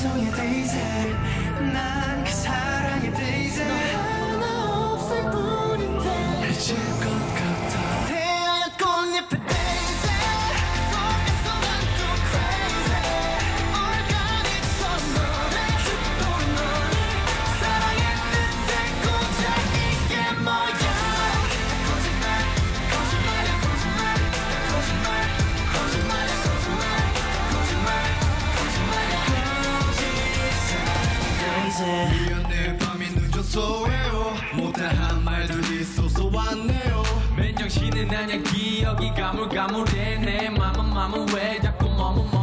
감성의 데이지 난그 사랑의 데이지 너 하나 없을 뿐인데. 미안해 밤이 늦어서 해요 못다한 말들이 쏟소 왔네요. 맨정신은 아냐 기억이 가물가물해. 내 맘은 맘은 왜 자꾸 머뭇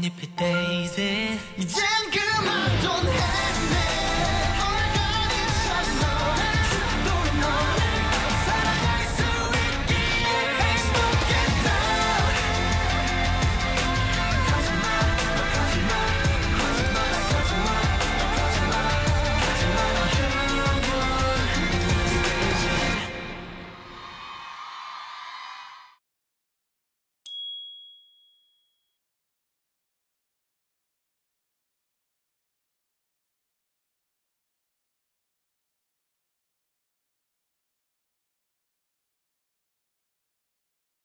nip it